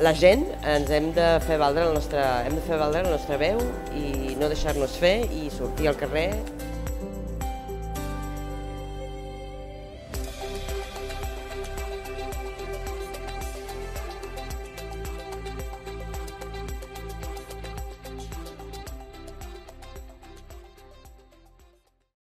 la gent ens hem de fer valdre el nostre, hem de fer valdre la nostra veu i no deixar-nos fer i sortir al carrer